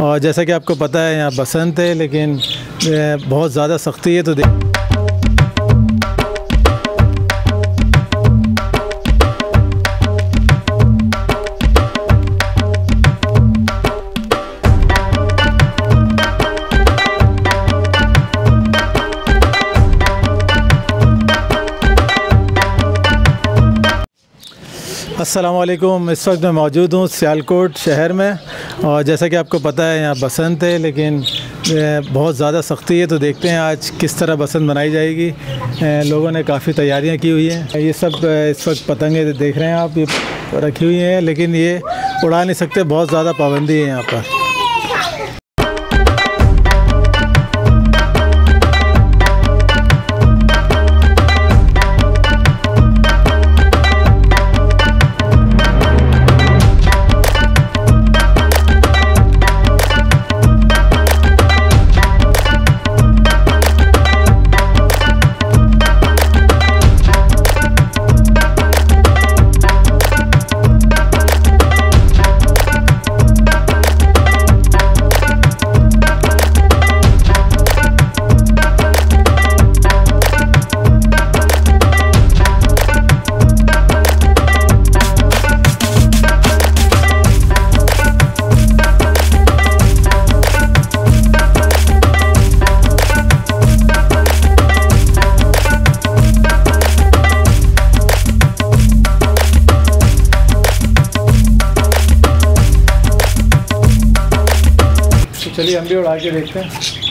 और जैसा कि आपको पता है, यहाँ बसंत है, लेकिन बहुत ज़्यादा सख्ती है तो देख असलकुम इस वक्त मैं मौजूद हूँ सियालकोट शहर में और जैसा कि आपको पता है, यहाँ बसंत है, लेकिन बहुत ज़्यादा सख्ती है तो देखते हैं आज किस तरह बसंत मनाई जाएगी। लोगों ने काफ़ी तैयारियाँ की हुई हैं। ये सब इस वक्त पतंगे देख रहे हैं आप, ये रखी हुई हैं, लेकिन ये उड़ा नहीं सकते, बहुत ज़्यादा पाबंदी है यहाँ पर। चलिए हम भी उड़ा के देखते हैं।